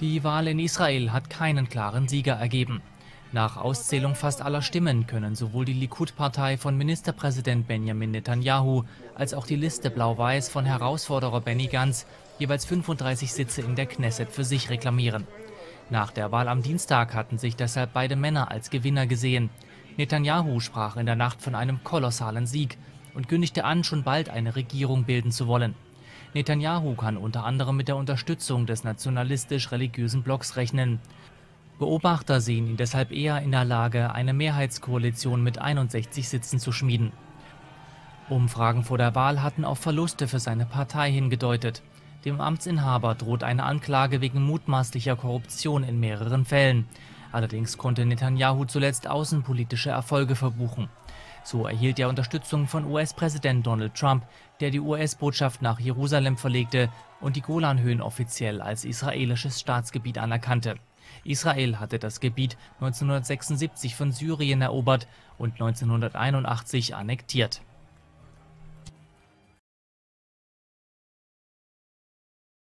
Die Wahl in Israel hat keinen klaren Sieger ergeben. Nach Auszählung fast aller Stimmen können sowohl die Likud-Partei von Ministerpräsident Benjamin Netanyahu als auch die Liste Blau-Weiß von Herausforderer Benny Gantz jeweils 35 Sitze in der Knesset für sich reklamieren. Nach der Wahl am Dienstag hatten sich deshalb beide Männer als Gewinner gesehen. Netanyahu sprach in der Nacht von einem kolossalen Sieg und kündigte an, schon bald eine Regierung bilden zu wollen. Netanyahu kann unter anderem mit der Unterstützung des nationalistisch-religiösen Blocks rechnen. Beobachter sehen ihn deshalb eher in der Lage, eine Mehrheitskoalition mit 61 Sitzen zu schmieden. Umfragen vor der Wahl hatten auf Verluste für seine Partei hingedeutet. Dem Amtsinhaber droht eine Anklage wegen mutmaßlicher Korruption in mehreren Fällen. Allerdings konnte Netanyahu zuletzt außenpolitische Erfolge verbuchen. So erhielt er Unterstützung von US-Präsident Donald Trump, der die US-Botschaft nach Jerusalem verlegte und die Golanhöhen offiziell als israelisches Staatsgebiet anerkannte. Israel hatte das Gebiet 1976 von Syrien erobert und 1981 annektiert